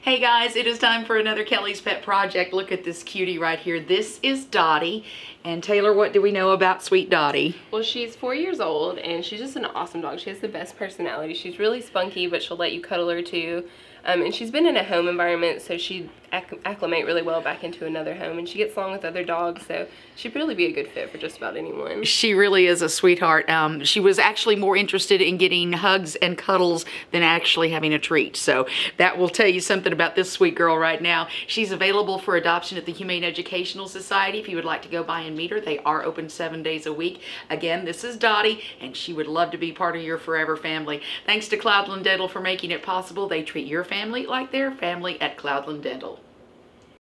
Hey guys, it is time for another Kelly's Pet Project. Look at this cutie right here. This is Doddie. And Taylor, what do we know about sweet Doddie? Well, she's four years old and she's just an awesome dog. She has the best personality. She's really spunky, but she'll let you cuddle her too. Um, and she's been in a home environment, so she'd acc acclimate really well back into another home. And she gets along with other dogs, so she'd really be a good fit for just about anyone. She really is a sweetheart. Um, she was actually more interested in getting hugs and cuddles than actually having a treat. So that will tell you something about this sweet girl right now. She's available for adoption at the Humane Educational Society. If you would like to go by and meet her, they are open seven days a week. Again, this is Doddie, and she would love to be part of your forever family. Thanks to Cloudland Dental for making it possible. They treat your family like their family at Cloudland Dental.